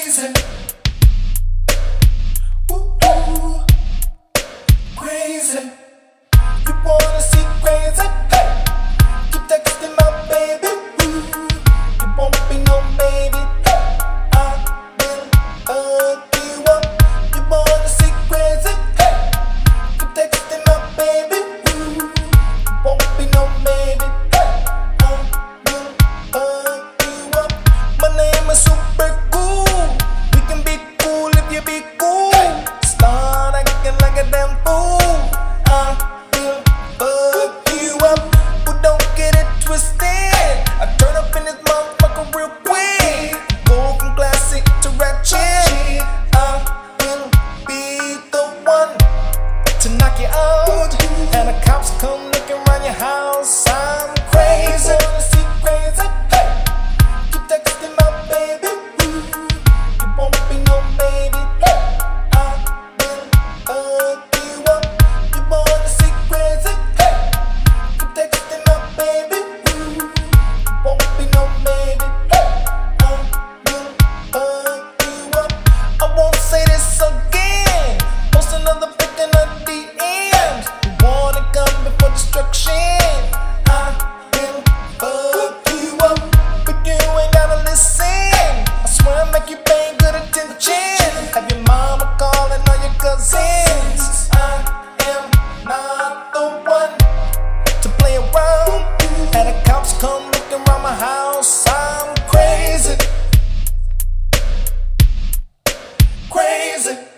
amazing. road, and the cops come looking round your house. crazy.